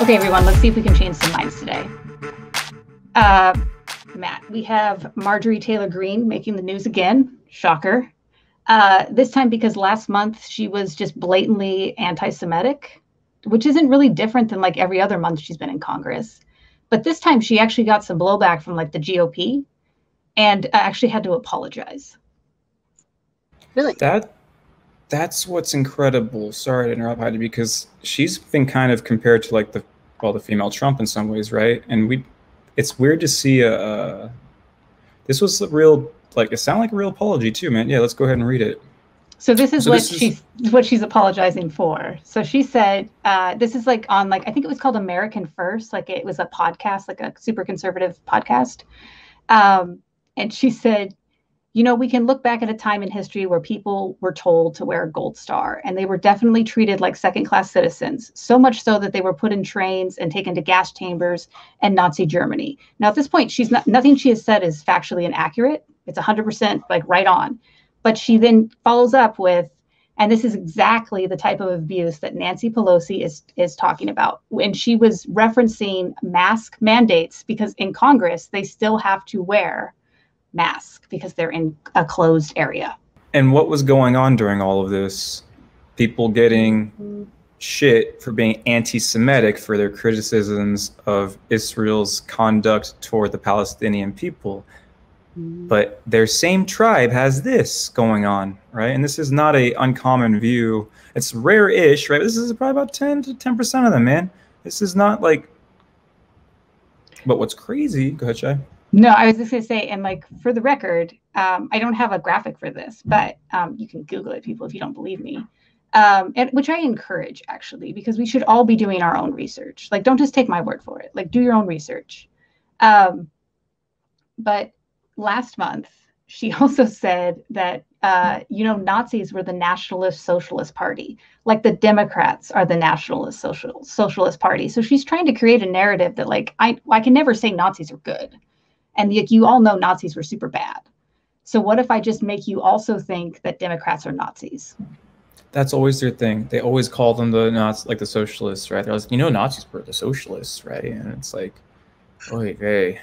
Okay, everyone, let's see if we can change some minds today. Uh, Matt, we have Marjorie Taylor Greene making the news again. Shocker. Uh, this time because last month she was just blatantly anti Semitic, which isn't really different than like every other month she's been in Congress. But this time she actually got some blowback from like the GOP and I actually had to apologize. Really? That that's what's incredible. Sorry to interrupt, Heidi, because she's been kind of compared to like the well, the female Trump in some ways, right? And we, it's weird to see a. a this was a real like it sounded like a real apology too, man. Yeah, let's go ahead and read it. So this is so what this she's is... what she's apologizing for. So she said, uh, "This is like on like I think it was called American First, like it was a podcast, like a super conservative podcast." Um, and she said, you know, we can look back at a time in history where people were told to wear a gold star and they were definitely treated like second class citizens, so much so that they were put in trains and taken to gas chambers and Nazi Germany. Now, at this point, she's not, nothing she has said is factually inaccurate. It's 100% like right on. But she then follows up with, and this is exactly the type of abuse that Nancy Pelosi is, is talking about. When she was referencing mask mandates, because in Congress, they still have to wear mask because they're in a closed area. And what was going on during all of this? People getting shit for being anti Semitic for their criticisms of Israel's conduct toward the Palestinian people. Mm. But their same tribe has this going on, right? And this is not a uncommon view. It's rare-ish, right? This is probably about 10 to 10% of them, man. This is not like but what's crazy, go ahead, Shay. No, I was just going to say, and like for the record, um, I don't have a graphic for this, but um, you can Google it, people, if you don't believe me. Um, and which I encourage actually, because we should all be doing our own research. Like, don't just take my word for it. Like, do your own research. Um, but last month, she also said that uh, you know Nazis were the Nationalist Socialist Party, like the Democrats are the Nationalist Social Socialist Party. So she's trying to create a narrative that like I I can never say Nazis are good and like you all know Nazis were super bad. So what if I just make you also think that Democrats are Nazis? That's always their thing. They always call them the Nazis, like the socialists, right? They're like, you know, Nazis were the socialists, right? And it's like, oh, hey.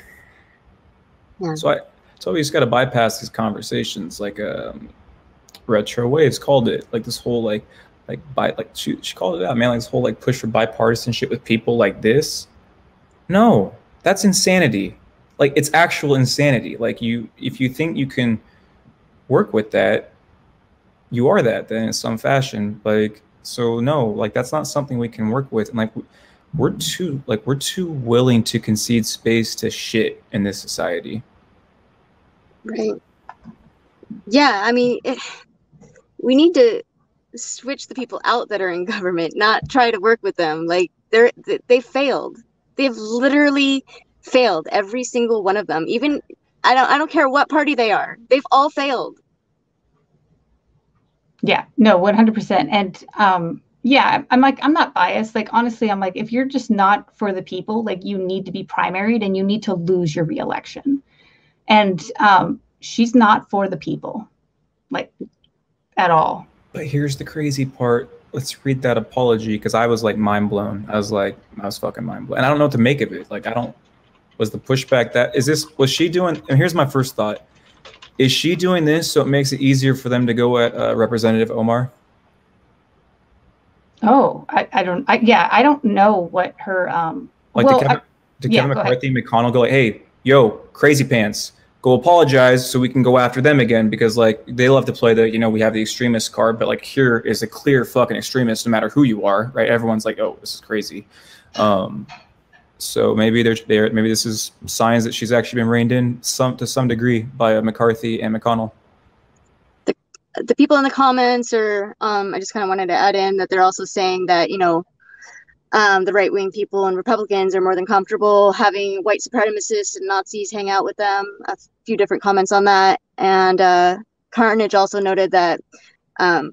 Yeah. So I, so we just got to bypass these conversations. Like, um, retro waves called it like this whole like, like by like she, she called it out, man. Like this whole like push for bipartisanship with people like this. No, that's insanity like it's actual insanity. Like you if you think you can work with that you are that then in some fashion. Like so no like that's not something we can work with. And like we're too like we're too willing to concede space to shit in this society. Right. Yeah i mean it, we need to switch the people out that are in government not try to work with them. Like they're they failed. They've literally failed every single one of them. Even i don't i don't care what party they are they've all failed. Yeah no 100% and um yeah i'm like i'm not biased. Like honestly i'm like if you're just not for the people like you need to be primaried and you need to lose your reelection. And um she's not for the people like at all. But here's the crazy part. Let's read that apology because i was like mind blown. I was like i was fucking mind blown and i don't know what to make of it. Like i don't was the pushback that is this was she doing and here's my first thought. Is she doing this so it makes it easier for them to go at uh, representative omar? Oh i, I don't I, yeah i don't know what her um like well, the kevin, I, yeah, kevin mccarthy mcconnell go like hey yo crazy pants. Go apologize so we can go after them again because like they love to play the you know we have the extremist card but like here is a clear fucking extremist no matter who you are right? Everyone's like oh this is crazy. Um so maybe there's there maybe this is signs that she's actually been reined in some to some degree by McCarthy and McConnell. The, the people in the comments, or um, I just kind of wanted to add in that they're also saying that you know um, the right wing people and Republicans are more than comfortable having white supremacists and Nazis hang out with them. A few different comments on that, and uh, Carnage also noted that um,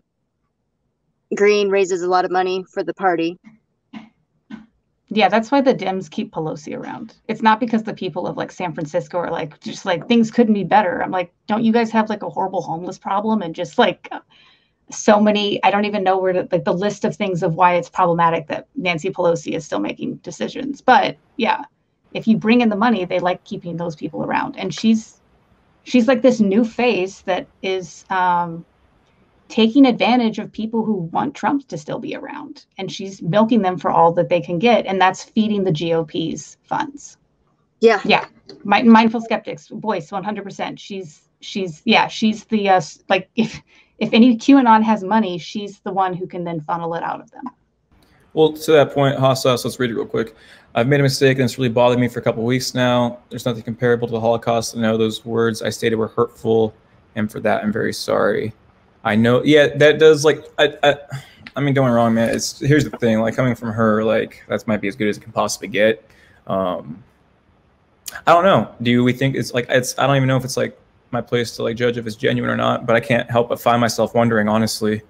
Greene raises a lot of money for the party Yeah, that's why the Dems keep Pelosi around. It's not because the people of like San Francisco are like just like things couldn't be better. I'm like, don't you guys have like a horrible homeless problem and just like so many I don't even know where to like the list of things of why it's problematic that Nancy Pelosi is still making decisions. But yeah, if you bring in the money, they like keeping those people around. And she's she's like this new face that is um taking advantage of people who want Trump to still be around. And she's milking them for all that they can get. And that's feeding the GOP's funds. Yeah. Yeah. My, mindful skeptics voice 100%. She's, she's, yeah, she's the, uh, like, if, if any QAnon has money, she's the one who can then funnel it out of them. Well, to that point, Hassas, let's read it real quick. I've made a mistake and it's really bothered me for a couple weeks now. There's nothing comparable to the Holocaust. I know those words I stated were hurtful, and for that, I'm very sorry. I know. Yeah, that does like. I, I, I mean, going wrong, man. It's here's the thing. Like coming from her, like that might be as good as it can possibly get. Um, I don't know. Do we think it's like it's? I don't even know if it's like my place to like judge if it's genuine or not. But I can't help but find myself wondering, honestly.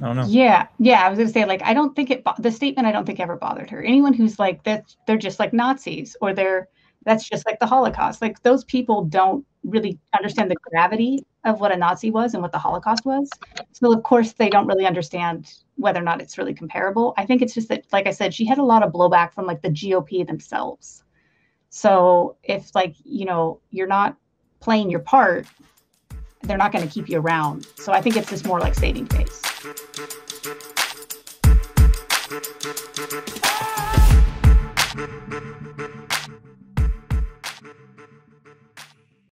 I don't know. Yeah, yeah. I was gonna say like I don't think it. The statement I don't think ever bothered her. Anyone who's like that, they're just like Nazis or they're that's just like the Holocaust. Like those people don't really understand the gravity of what a Nazi was and what the Holocaust was. So of course they don't really understand whether or not it's really comparable. I think it's just that, like I said, she had a lot of blowback from like the GOP themselves. So if like you know you're not playing your part, they're not going to keep you around. So I think it's just more like saving face.